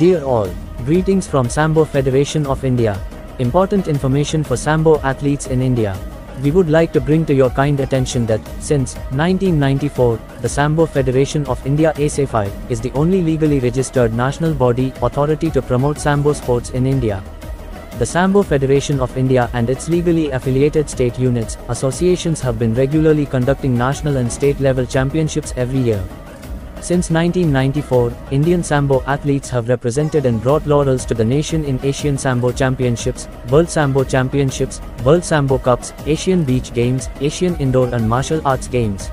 Dear all, greetings from Sambo Federation of India. Important information for Sambo athletes in India. We would like to bring to your kind attention that, since 1994, the Sambo Federation of India SFI is the only legally registered national body authority to promote Sambo sports in India. The Sambo Federation of India and its legally affiliated state units, associations have been regularly conducting national and state level championships every year. Since 1994, Indian Sambo athletes have represented and brought laurels to the nation in Asian Sambo Championships, World Sambo Championships, World Sambo Cups, Asian Beach Games, Asian Indoor and Martial Arts Games.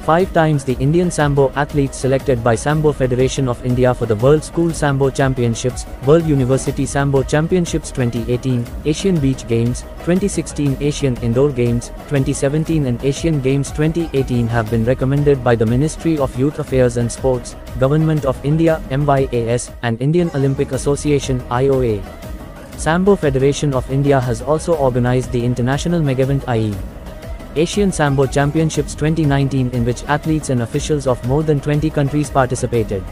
Five times the Indian Sambo athletes selected by Sambo Federation of India for the World School Sambo Championships, World University Sambo Championships 2018, Asian Beach Games, 2016 Asian Indoor Games, 2017 and Asian Games 2018 have been recommended by the Ministry of Youth Affairs and Sports, Government of India MYAS, and Indian Olympic Association IOA. Sambo Federation of India has also organized the international megavent IE. Asian Sambo Championships 2019 in which athletes and officials of more than 20 countries participated.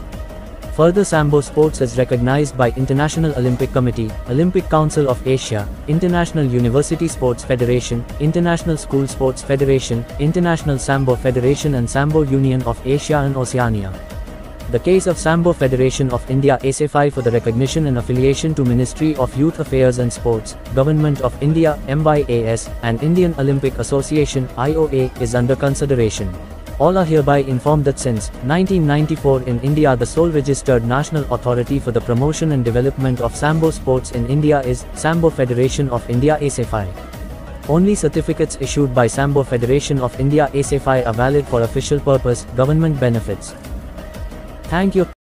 Further Sambo sports is recognized by International Olympic Committee, Olympic Council of Asia, International University Sports Federation, International School Sports Federation, International Sambo Federation and Sambo Union of Asia and Oceania. The case of Sambo Federation of India SFI for the recognition and affiliation to Ministry of Youth Affairs and Sports, Government of India MYAS, and Indian Olympic Association IOA is under consideration. All are hereby informed that since 1994 in India the sole registered national authority for the promotion and development of Sambo sports in India is Sambo Federation of India SFI. Only certificates issued by Sambo Federation of India SFI are valid for official purpose, government benefits. Thank you.